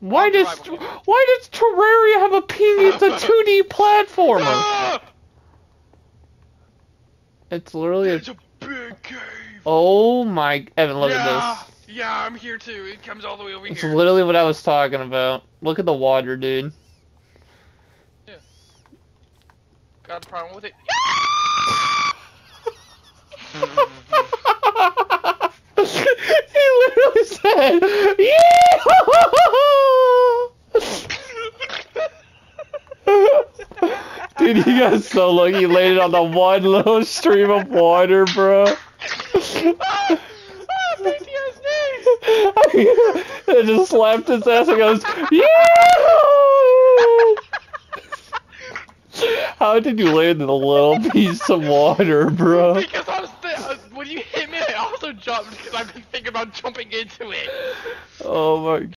Why does why does Terraria have a PV? It's a 2D platformer. Ah! It's literally a It's a big cave. Oh my Evan, look yeah, at this. yeah, I'm here too. It comes all the way over It's here. literally what I was talking about. Look at the water, dude. Yeah. Got a problem with it? he literally said, "Yeah." Dude, you got so lucky you landed on the one little stream of water, bro. ah, PTSD. it just slapped his ass and goes, yeah! How did you land in a little piece of water, bro? Because I was, I was when you hit me, I also jumped because I've been thinking about jumping into it. Oh my